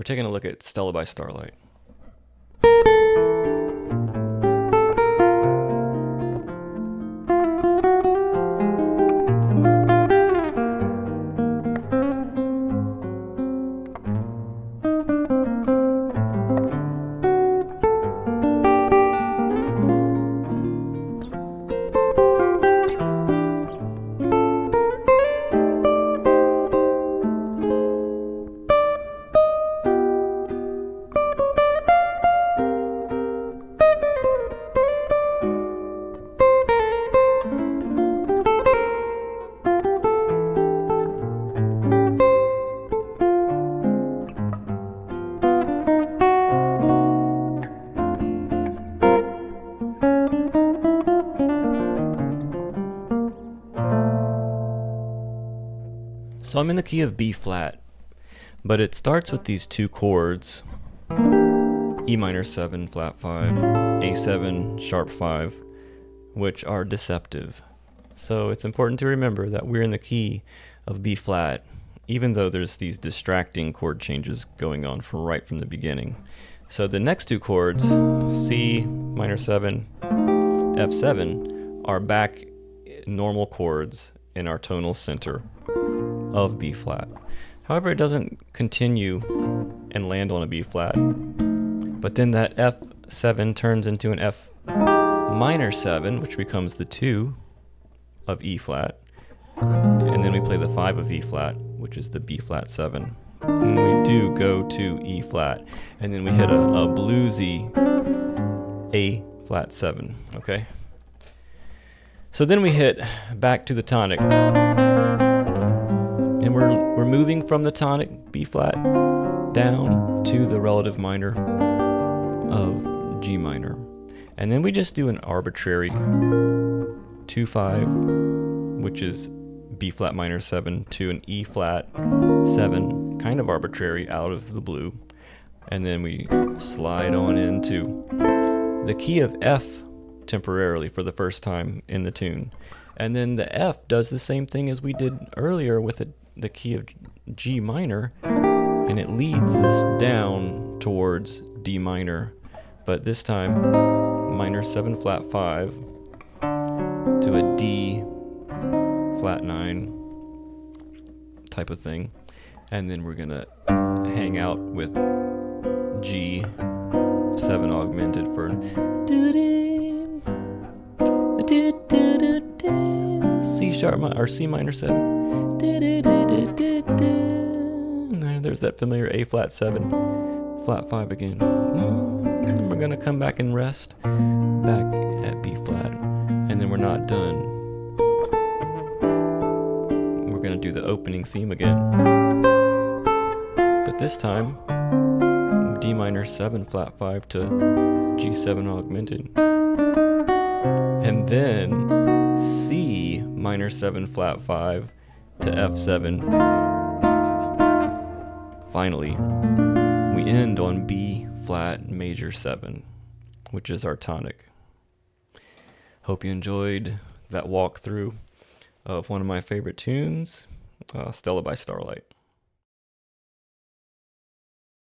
We're taking a look at Stella by Starlight. So I'm in the key of B flat, but it starts with these two chords E minor 7, flat 5, A7, sharp 5, which are deceptive. So it's important to remember that we're in the key of B flat, even though there's these distracting chord changes going on from right from the beginning. So the next two chords, C minor 7, F7, are back normal chords in our tonal center of B flat. However, it doesn't continue and land on a B flat. But then that F7 turns into an F minor 7, which becomes the 2 of E flat. And then we play the 5 of E flat, which is the B flat 7. And we do go to E flat. And then we hit a, a bluesy A flat 7, okay? So then we hit back to the tonic. And we're, we're moving from the tonic B flat down to the relative minor of G minor. And then we just do an arbitrary 2 5, which is B flat minor 7 to an E flat 7, kind of arbitrary out of the blue. And then we slide on into the key of F temporarily for the first time in the tune. And then the F does the same thing as we did earlier with the, the key of G minor, and it leads us down towards D minor, but this time minor 7 flat 5 to a D flat 9 type of thing. And then we're going to hang out with G 7 augmented for sharp or C minor 7. There's that familiar A flat 7, flat 5 again. And we're to come back and rest back at B flat. And then we're not done. We're to do the opening theme again. But this time, D minor 7 flat 5 to G7 augmented. And then C minor 7 flat 5 to F7. Finally, we end on B flat major 7, which is our tonic. Hope you enjoyed that walkthrough of one of my favorite tunes, uh, Stella by Starlight.